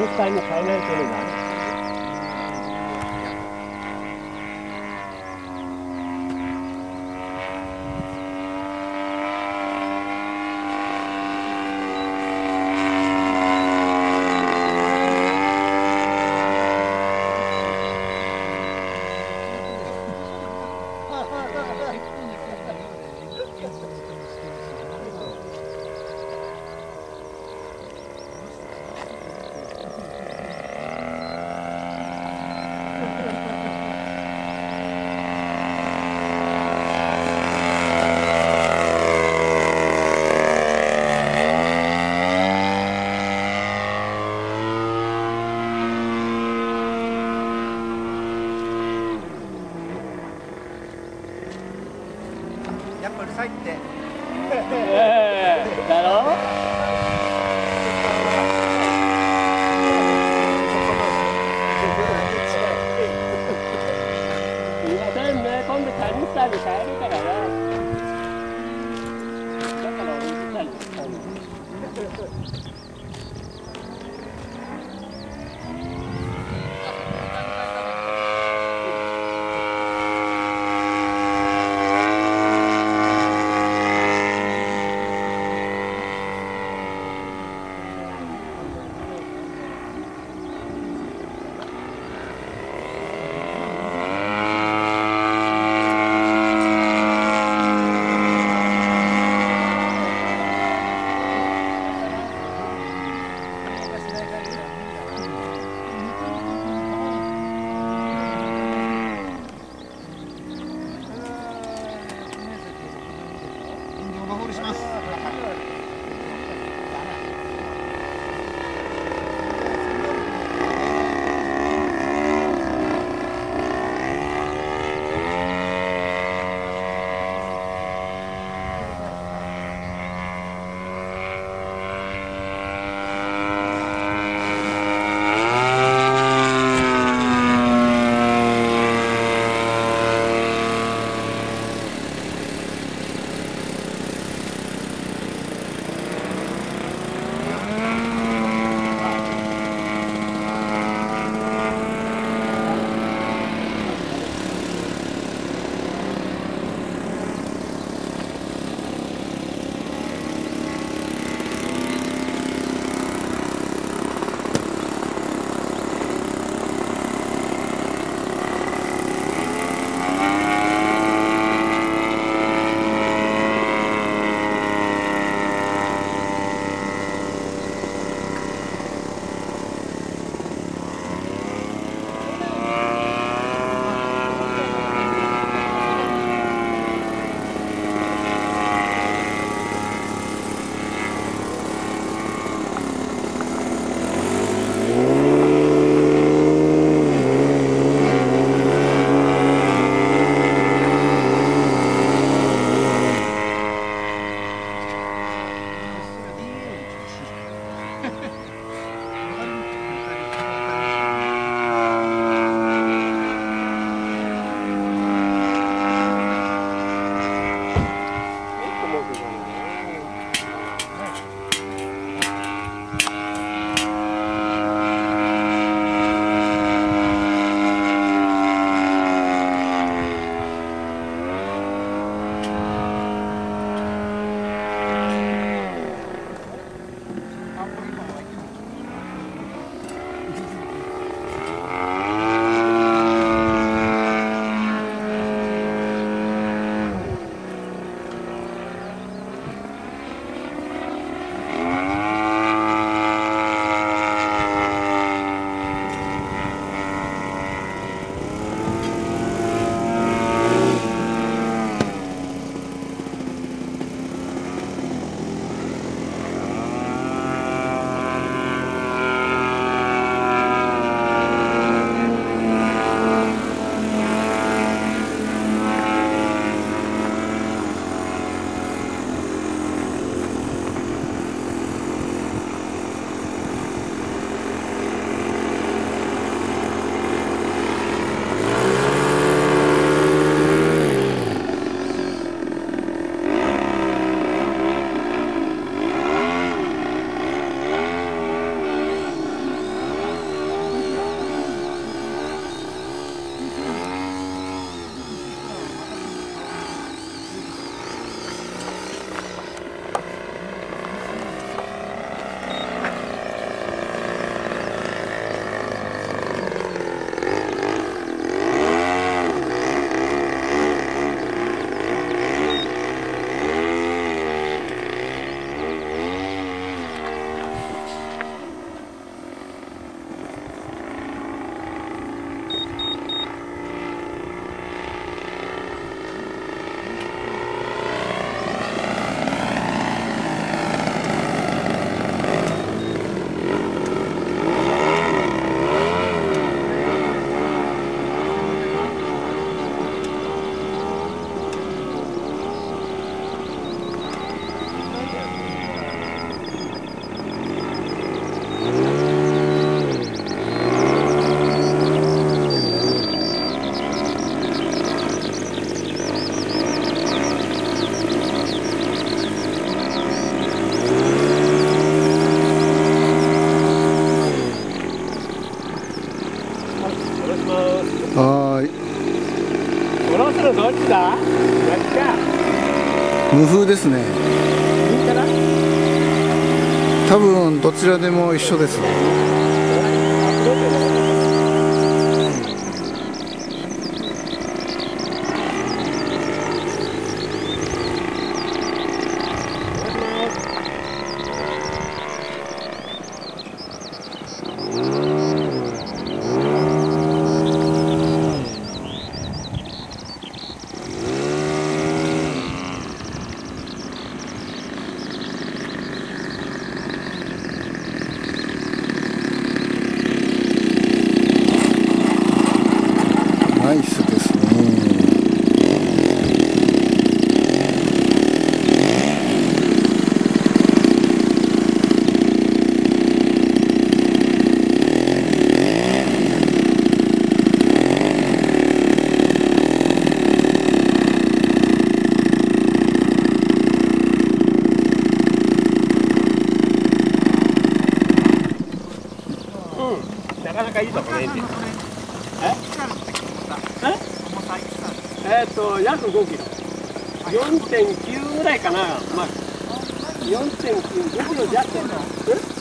Bewusstsein nach Thailand, Senegal. さって。りします。無風ですね。多分どちらでも一緒ですナイスですねうん。なかなかいいとこね。エンジンえ？えーっと約5キロ。4.9ぐらいかな。まあ4.9 5キロ弱。え